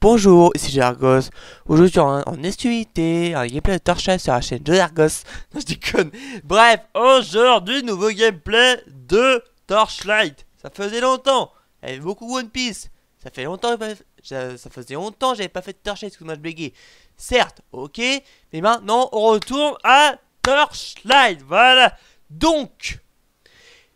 Bonjour, ici Jargos. Aujourd'hui en, en SUIT, un gameplay de Torchlight sur la chaîne de Jargos. Bref, aujourd'hui, nouveau gameplay de Torchlight. Ça faisait longtemps. Il y avait beaucoup One Piece. Ça longtemps que faisait longtemps que j'avais pas fait de Torchlight, excuse-moi je bégayais. Certes, ok, mais maintenant on retourne à Torchlight. Voilà. Donc,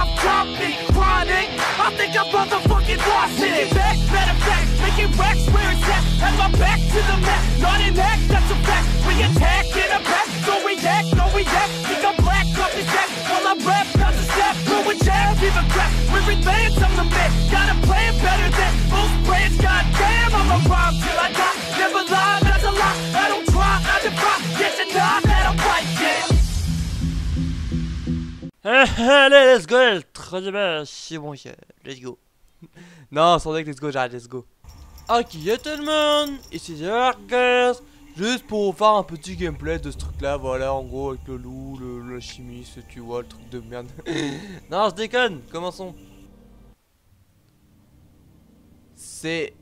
Off topic, chronic. I think I'm motherfucking lost it Back, matter of fact Making racks where it's at. Have my back to the mat Not an act, that's a fact. We attack in a pack Don't react, no react Think I'm black, off his back While I rap, not to step Throw a jab, give a crap We're I'm the man. Got a plan better than most brands. Goddamn, I'm a rhyme till I die. Never lie Allez, let's go, très bien, c'est bon, let's go. non, sans deck, let's go, j'arrête, let's go. Ok, tout le monde, ici Jargas, juste pour faire un petit gameplay de ce truc là, voilà, en gros, avec le loup, le, la chimiste, tu vois, le truc de merde. non, je déconne, commençons. C'est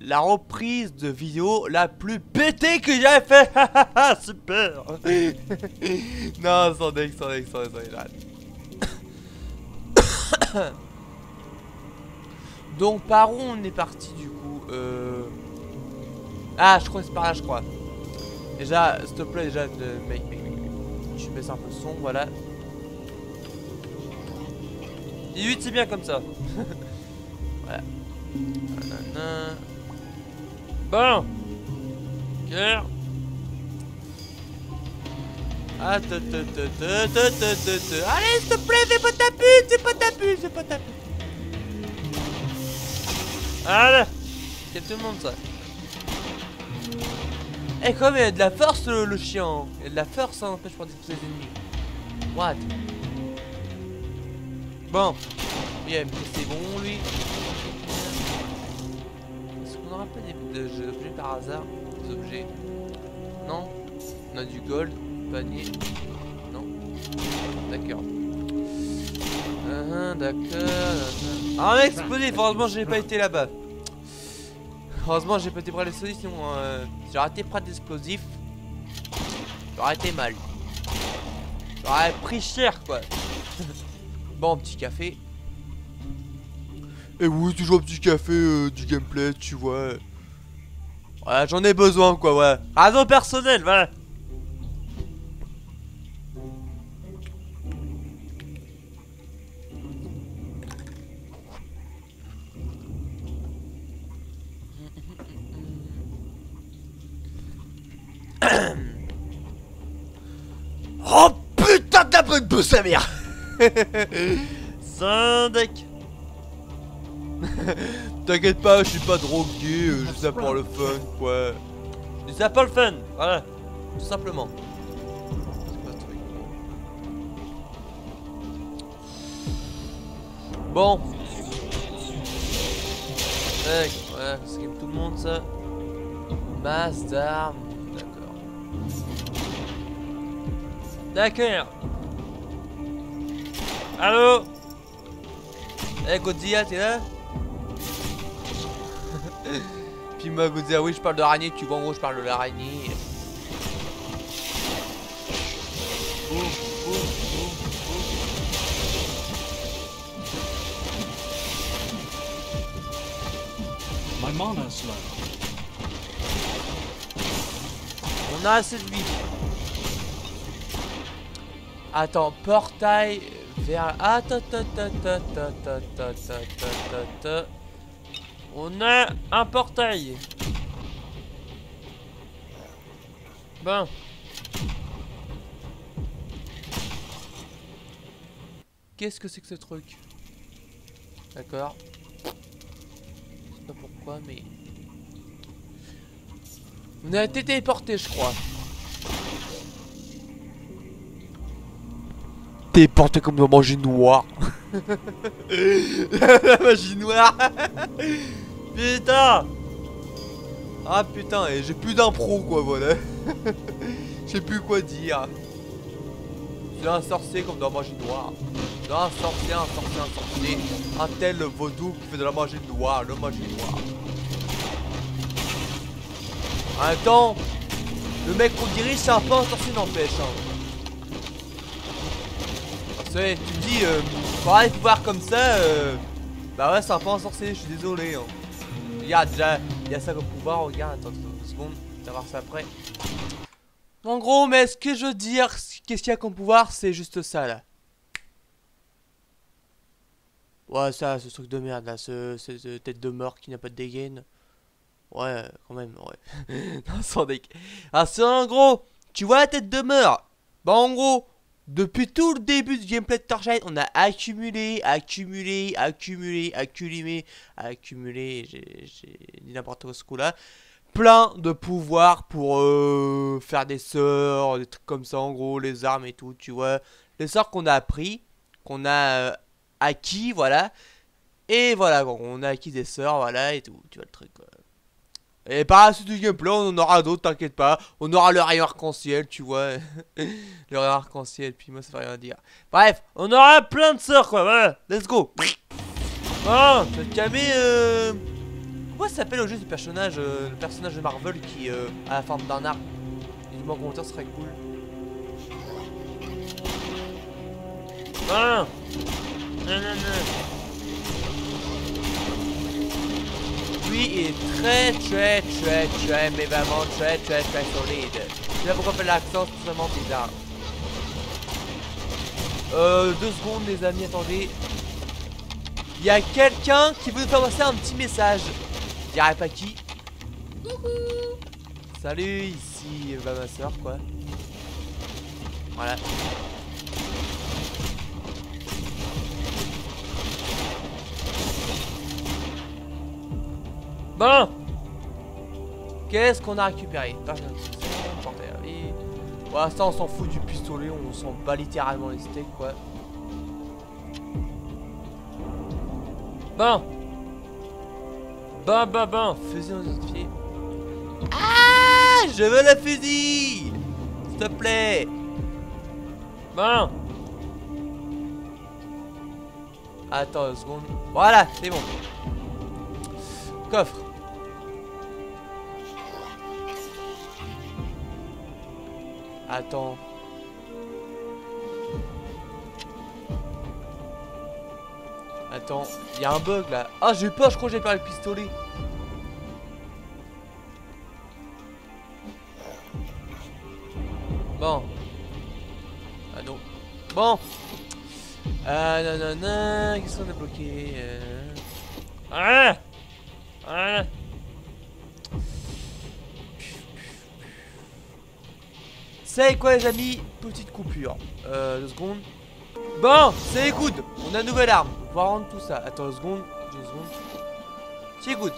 la reprise de vidéo la plus pétée que j'ai fait Super Non, sans deck, sans deck, sans deck, j'arrête. Donc par où on est parti du coup euh... Ah je crois que c'est par là je crois. Déjà s'il te plaît déjà de... mec, mec, mec, Je baisse un peu le son voilà. 18 c'est bien comme ça. Voilà. Bon. Cœur ah, Allez, s'il te plaît, fais pas ta pute, c'est pas ta pute, c'est pas ta pute. Allez, c'est tout le monde ça. Eh, comme il y a de la force le, chien. Il y a de la force, hein, empêche pour détruire ses ennemis. What? Bon. Bien, c'est bon lui. Est-ce qu'on aura pas des objets par hasard Des objets? Non? On a du gold panier. Non. D'accord. -huh, D'accord. Ah, un explosif. Heureusement, j'ai pas été là-bas. Heureusement, j'ai pas été près l'explosif. Sinon, euh, si j'aurais été près d'explosif, j'aurais été mal. J'aurais pris cher, quoi. bon, petit café. Et oui, toujours un petit café euh, du gameplay, tu vois. Ouais, j'en ai besoin, quoi, ouais. Raison personnelle, voilà. Peu sa mère deck T'inquiète pas, je suis pas drogué, je dis ça pour le fun, quoi. Je dis ça pour le fun, voilà. Tout simplement. Bon. Tac, voilà, c'est tout le monde ça. Masse d'armes. D'accord. Allô Eh Godzilla, t'es là Puis moi Godzilla, oui je parle de l'araignée, tu vois en gros je parle de l'araignée. My mana's low. On a assez de vie. Attends, portail vers... On a un portail. Bon. Qu'est-ce que c'est que ce truc D'accord. Je sais pas pourquoi. quoi, mais... On a été téléporté, je crois. Téléporté comme dans magie noire. La magie noire. putain. Ah putain, et j'ai plus d'impro quoi, voilà. Je sais plus quoi dire. C'est un sorcier comme dans magie noire. Un sorcier, un sorcier, un sorcier. Un tel vaudou qui fait de la magie noire, le magie noire. En même temps, le mec qu'on dirige, c'est un peu un sorcier n'empêche. Hein. Tu me dis, euh, pour pouvoirs comme ça, euh, bah ouais, c'est un peu un sorcier, je suis désolé. Hein. Regarde, déjà, il y a ça comme pouvoir, regarde, attends, deux secondes, tu vas voir ça après. En gros, mais ce que je veux dire, qu'est-ce qu'il y a comme pouvoir, c'est juste ça là. Ouais, ça, ce truc de merde là, ce, tête de mort qui n'a pas de dégaine. Ouais, quand même, ouais. non, sans deck. Ah, c'est en gros, tu vois la tête de mort? Bah, en gros, depuis tout le début du gameplay de Torchlight, on a accumulé, accumulé, accumulé, accumulé, accumulé, j'ai dit n'importe quoi ce coup-là, plein de pouvoirs pour euh, faire des sorts, des trucs comme ça, en gros, les armes et tout, tu vois. Les sorts qu'on a appris, qu'on a euh, acquis, voilà. Et voilà, on a acquis des sorts, voilà, et tout, tu vois le truc. Et par la suite du gameplay, on en aura d'autres, t'inquiète pas. On aura le rayon arc-en-ciel, tu vois. le rayon arc-en-ciel, puis moi ça veut rien dire. Bref, on aura plein de sorts, quoi, voilà. Let's go. Te calmer, euh... Comment ça s'appelle au jeu du personnage, euh, le personnage de Marvel qui euh, a la forme d'un arbre Dis-moi en commentaire, ce serait cool. Ah non, non, non. Lui il est très très très très mais vraiment très très très solide. Je pas pourquoi fait l'accent, c'est vraiment bizarre. Euh, deux secondes les amis, attendez. Il y a quelqu'un qui veut nous faire passer un petit message. Je dirais pas qui. Coucou. Salut, ici bah, ma soeur quoi. Voilà. Bon Qu'est-ce qu'on a récupéré? Pour l'instant on s'en fout du pistolet, on s'en bat littéralement les steaks quoi. Bon Bon bon bon Fusil identifié. Ah Je veux le fusil S'il te plaît Bon Attends une seconde. Voilà, c'est bon. Coffre. Attends. Attends, il y a un bug là. Ah, j'ai peur, je crois que j'ai perdu le pistolet. Bon. Ah non. Bon. Ah non non non, qu'est-ce qu'on a bloqué euh... Ah C'est quoi les amis? Petite coupure. Euh, deux secondes. Bon, c'est good. On a une nouvelle arme. On va rendre tout ça. Attends deux secondes. Deux secondes. C'est good.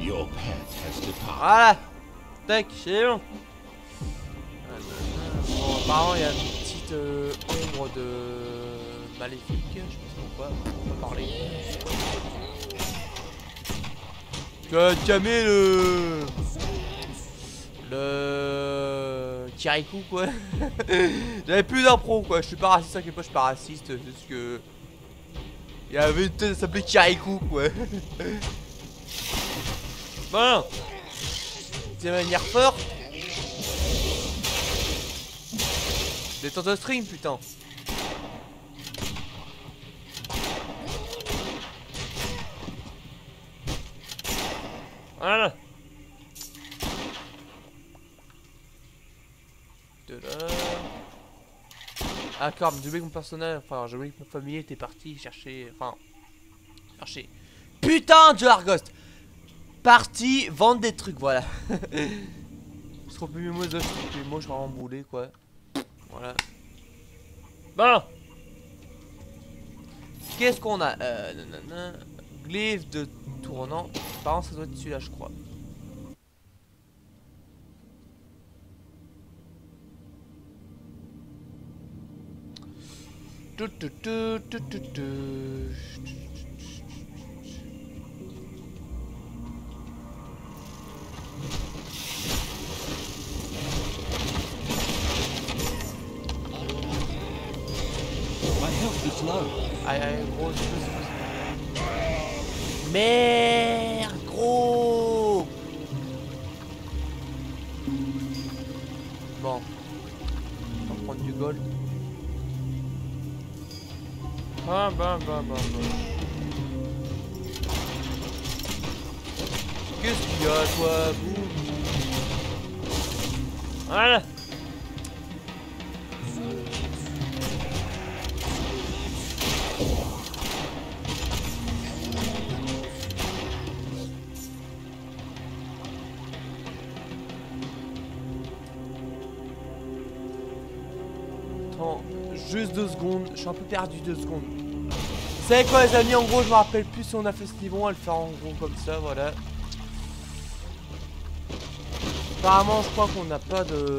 voilà. Tac, c'est bon. Bon, apparemment, il y a une petite euh, ombre de maléfique. Je sais pas pourquoi. On va parler. Tu vas calmer le... Le... Kirikou quoi. J'avais plus d'impro quoi, je suis pas raciste, t'inquiète pas, je suis pas raciste, juste que... Il y avait une tête, ça s'appelait Kirikou quoi. Bon. C'est manière fort Détends de stream putain. Voilà Ah, Corbe, j'ai oublié que mon personnage, enfin, j'ai oublié que mon famille était parti chercher, enfin, chercher. Putain de Argost Parti vendre des trucs, voilà. je trouve plus mes mots, je mes mots, je suis vraiment quoi. Voilà. Bon Qu'est-ce qu'on a? Euh, nanana. Glyphe de tournant. Par contre, ça doit être celui-là, je crois. Tout, tout, tout, Aïe aïe gros. Merde gros Bon. On va du gold. Qu'est-ce qu'il y a toi, boum Voilà Attends, juste deux secondes. Je suis un peu perdu deux secondes. Savez quoi les amis, en gros je me rappelle plus si on a fait ce niveau, va le faire en gros comme ça, voilà. Apparemment je crois qu'on n'a pas de...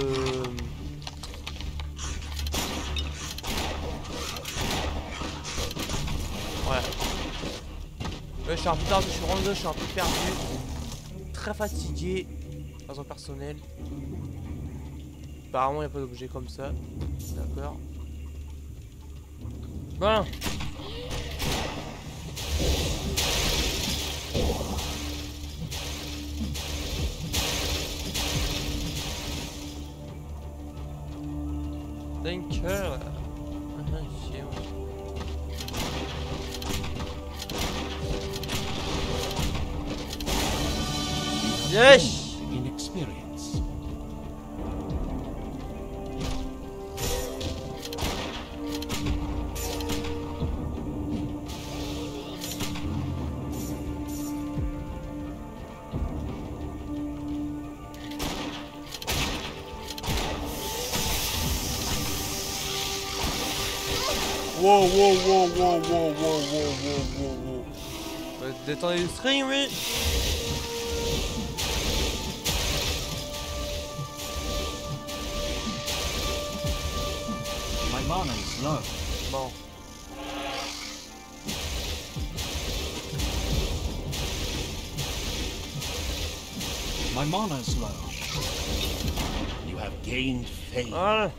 Ouais. Je suis un peu perdu, je suis rendu, je suis un peu perdu. Très fatigué. Raison personnelle. Apparemment, il n'y a pas d'objet comme ça. D'accord. Bon. Experience. Wow, wow, wow, wow, wow, wow, wow, wow, wow, wow. Détendez le string, oui. No. No. My is low. You have gained fame. Uh.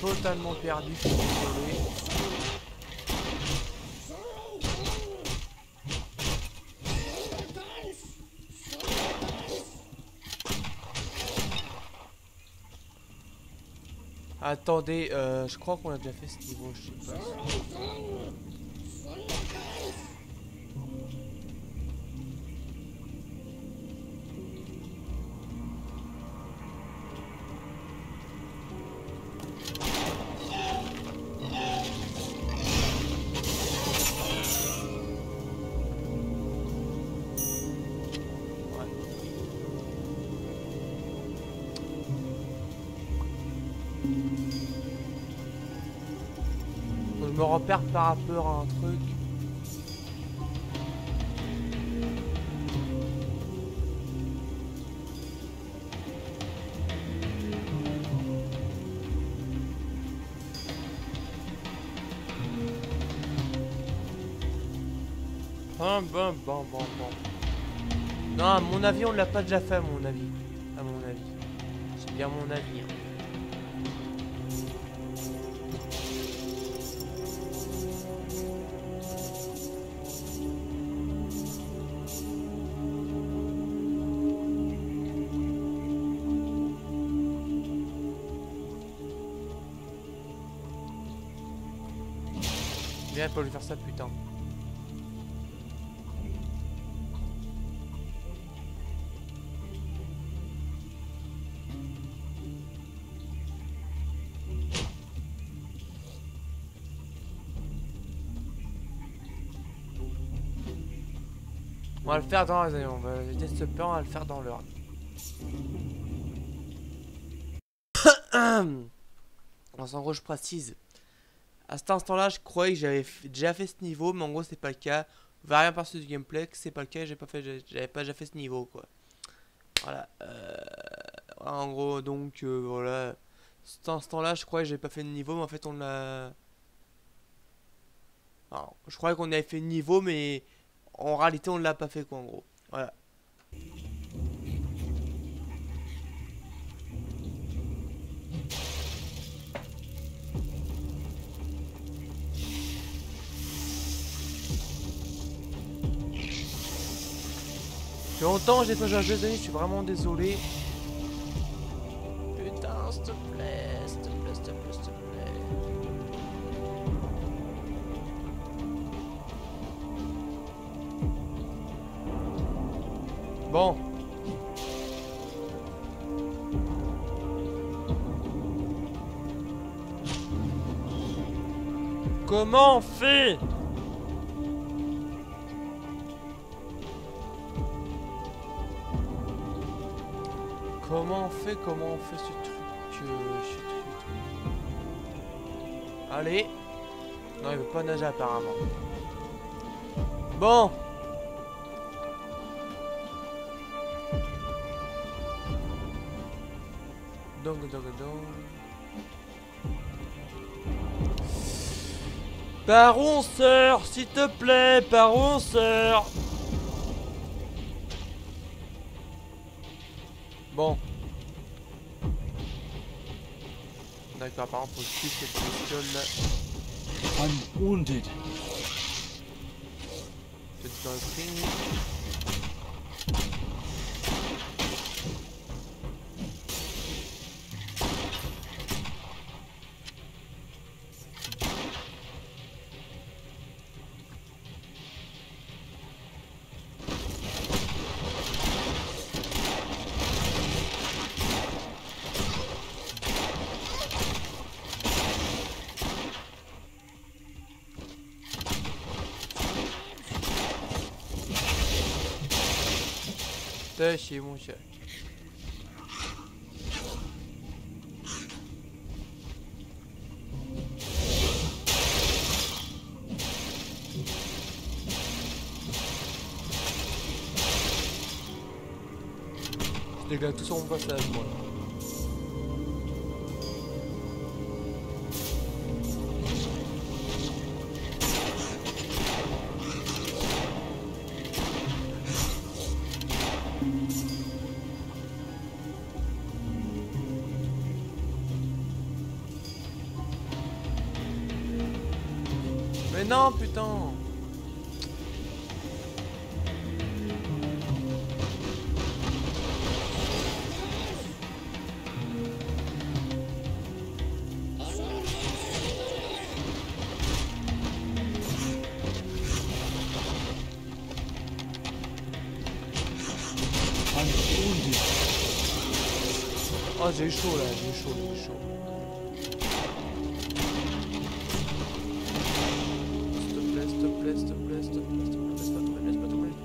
Totalement perdu. Attendez, euh, je crois qu'on a déjà fait ce niveau, je sais pas. Me repère par rapport à un truc. Bon, bon, bon, bon, bon. Non, à mon avis, on l'a pas déjà fait, à mon avis. À mon avis. C'est bien mon avis. hein. pas lui faire ça, putain. On va le faire dans les on va éviter ce plan, on va le faire dans l'heure. en gros, je précise à cet instant-là, je croyais que j'avais déjà fait ce niveau, mais en gros, c'est pas le cas. Rien passer du gameplay c'est pas le cas, j'ai pas fait, j'avais pas déjà fait ce niveau, quoi. Voilà. Euh, en gros, donc, euh, voilà. Cet instant-là, je croyais que j'avais pas fait de niveau, mais en fait, on l'a... Je croyais qu'on avait fait le niveau, mais en réalité, on l'a pas fait, quoi, en gros. Voilà. Fait longtemps que j'ai pas joué à jeu je suis vraiment désolé. Putain, s'il te plaît, s'il te plaît, s'il te plaît, s'il te plaît. Bon. Comment on fait? On fait Comment on fait ce truc, Allez Non, il veut pas nager apparemment. Bon Donc, donc, donc. Par où sœur S'il te plaît, par où sœur Bon. D'accord, apparemment faut suivre cette bestiole là. I'm wounded. Peut-être dans le string. Chez mon chat. Je dégage tout sur mon passage, moi. Oh j'ai eu chaud là, j'ai eu chaud, j'ai eu chaud. S'il te plaît, s'il te plaît, s'il te plaît, s'il te plaît, s'il te plaît, laisse pas tomber, laisse pas tomber, laisse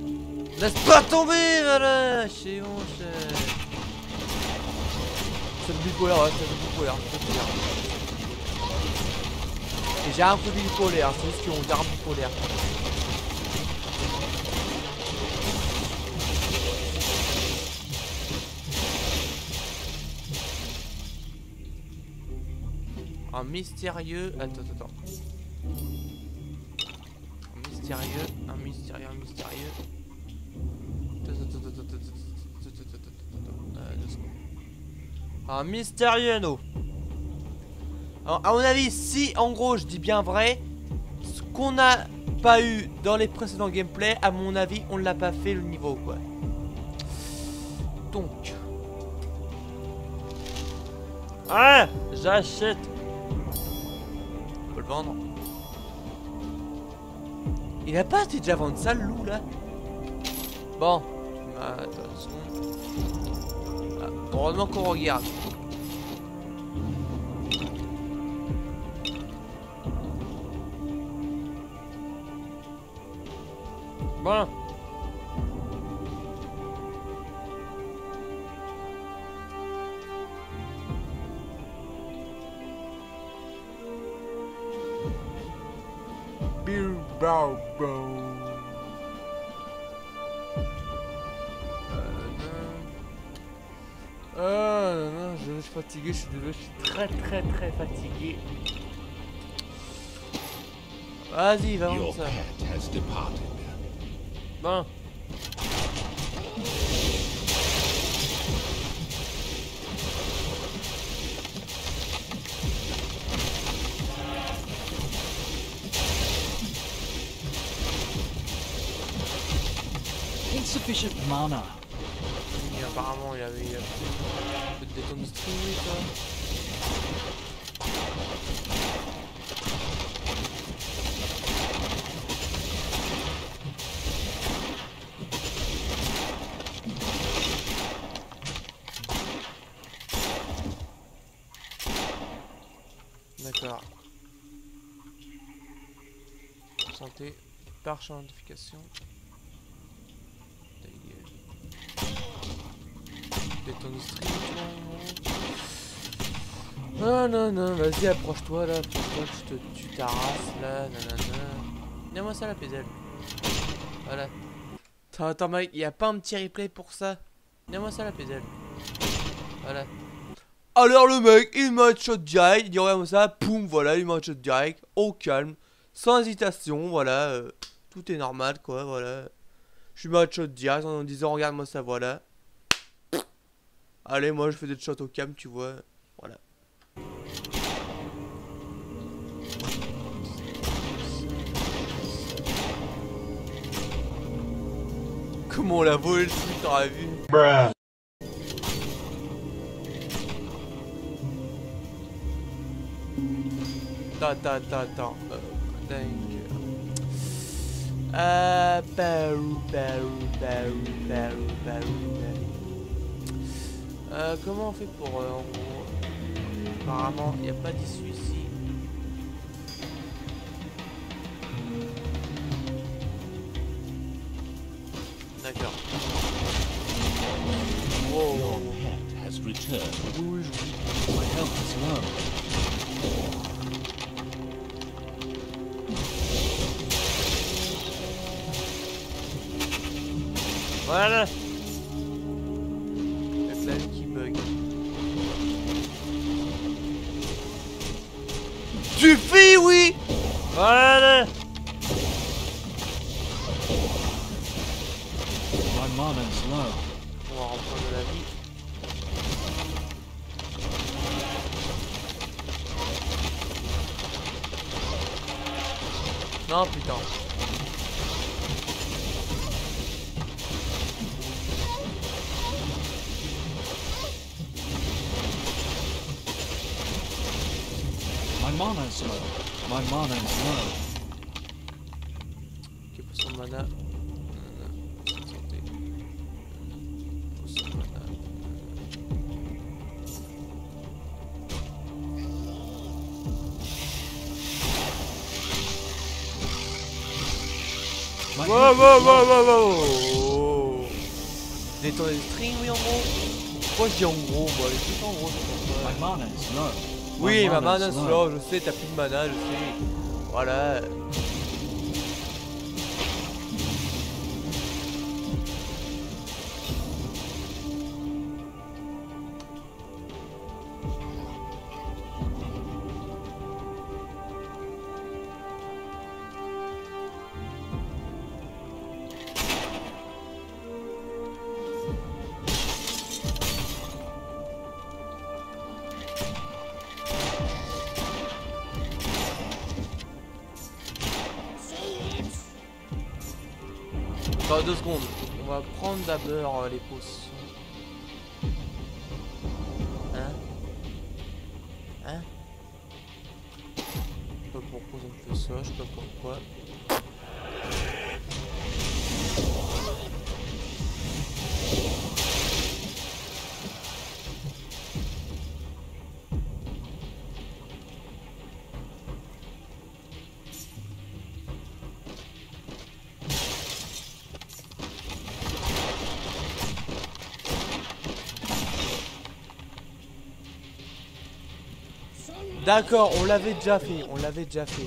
tomber. Laisse pas tomber, voilà C'est bon, c'est... C'est ouais, c'est le c'est le bipolaire. Et j'ai un peu bipolaire, c'est juste qu'on dirait un bipolaire. Mystérieux... Attends, attends. Un mystérieux, un mystérieux, un mystérieux. Un mystérieux. Alors, à mon avis, si en gros je dis bien vrai, ce qu'on n'a pas eu dans les précédents gameplays, à mon avis, on l'a pas fait le niveau quoi. Donc. Ah J'achète vendre. Il a pas déjà vendre ça le loup là? Bon, toute façon. Ah, heureusement qu'on regarde. Bon. Vas-y, va Your ça. pet has departed. Bon. Insufficient mana. Oui, apparemment, il avait un peu de détente stream, quoi. Par. Détente stream, non Non, non, non, vas-y, approche-toi là, approche-toi, je te tue ta race là, nanana. Donne-moi ça la PZL. Voilà. Attends, attends, mec, y a pas un petit replay pour ça? Donne-moi ça la PZL. Voilà. Alors le mec, il m'a shot direct, il dit regarde ça, poum, voilà, il m'a shot direct, au calme, sans hésitation, voilà, euh, tout est normal quoi, voilà. Je mets un shot direct en disant regarde-moi ça, voilà. Allez, moi je fais des shots au cam, tu vois, voilà. Comment on l'a volé le truc, t'aurais vu Attends, attends, attends, attends. Euh, dingue. Euh, Barou, Barou, Barou. Euh, comment on fait pour... euh, en gros... Apparemment, il n'y a pas d'issue ici. D'accord. Wow. Oui, je Voilà My mana is low. My mana is low. Ok, potion de mana. Wow, wow, wow, wow, wow Détendre les strings, oui, en gros. Pourquoi je dis en gros Moi, en gros, My mana is low. Oui, ma mana slow, je sais, t'as plus de mana, je sais. Voilà. Deux secondes. On va prendre d'abord euh, les potions. D'accord, on l'avait déjà fait, on l'avait déjà fait.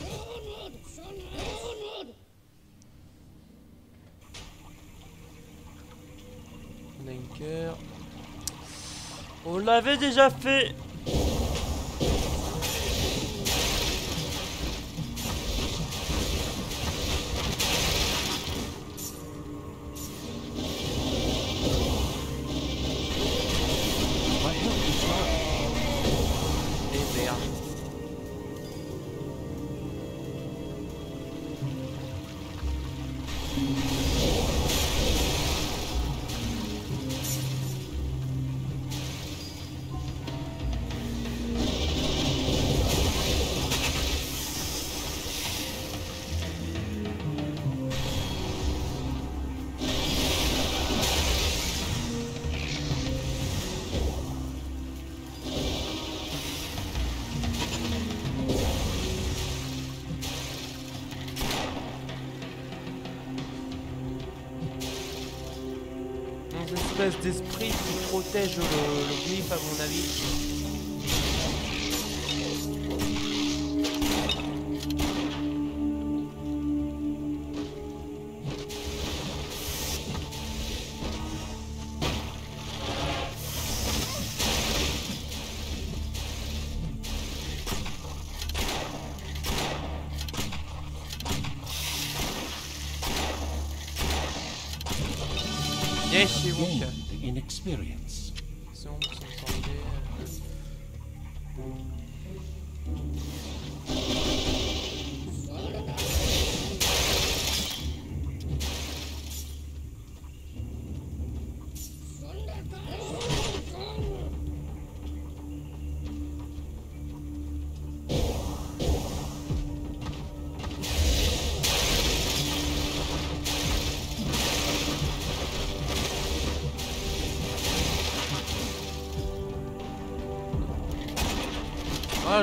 On a cœur. On l'avait déjà fait. Espèce d'esprit qui protège le, le à mon avis.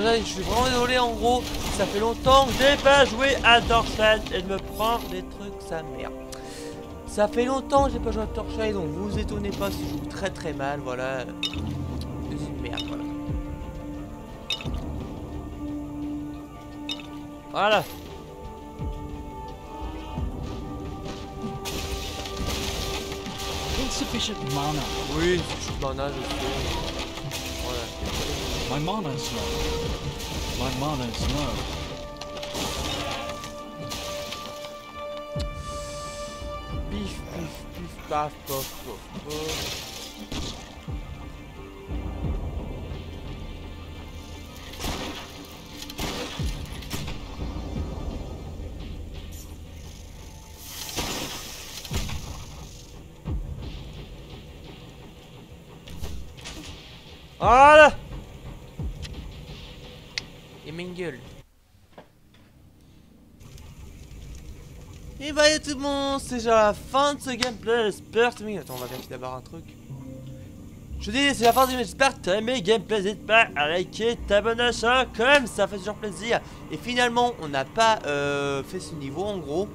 Là, je suis vraiment désolé en gros, ça fait longtemps que j'ai pas joué à Torchlight et de me prendre des trucs sa mère. Ça fait longtemps que j'ai pas joué à Torchlight donc vous vous étonnez pas si je joue très très mal, voilà. C'est une merde, voilà. Voilà. Insufficient mana. Oui, suis mana, je sais. Voilà. My mana is low. My mana is low. Pif, pif, pif, paf, pof, pof, pof. Monde, c'est déjà la fin de ce gameplay, j'espère que Attends, on va vérifier d'abord un truc. Je dis, c'est la fin du j'espère que t'as aimé gameplay, n'hésite pas à liker, t'abonner à la chaîne, quand même, ça fait toujours plaisir. Et finalement, on n'a pas euh, fait ce niveau en gros.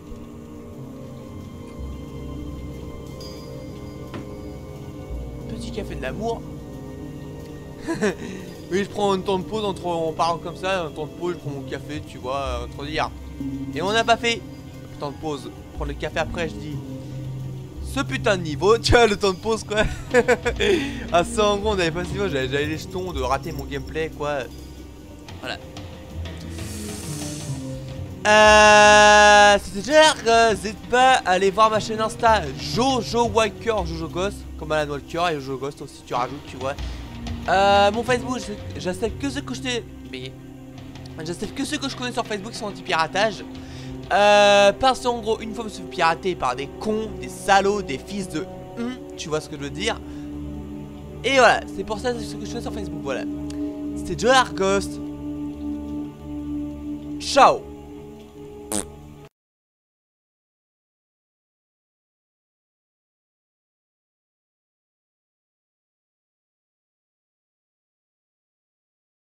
Petit café de l'amour. oui, je prends un temps de pause entre on parle comme ça, un temps de pause, je prends mon café, tu vois, entre dire. Et on n'a pas fait temps de pause, prendre le café après, je dis ce putain de niveau, tu vois, le temps de pause quoi. ah ça en gros, on avait pas si j'avais j'avais les jetons de rater mon gameplay quoi. Voilà. Euh, C'était déjà, n'hésite pas à aller voir ma chaîne Insta Jojo Walker, Jojo Ghost, comme Alan Walker et Jojo Ghost aussi, tu rajoutes, tu vois. Euh, mon Facebook, j'accepte que ceux que je t'ai. Mais. Que ceux que je connais sur Facebook qui sont anti-piratage. Euh, parce qu'en gros, une fois je me suis fait pirater par des cons, des salauds, des fils de hum, tu vois ce que je veux dire. Et voilà, c'est pour ça que je fais sur Facebook, voilà. C'était Joe Ghost. Ciao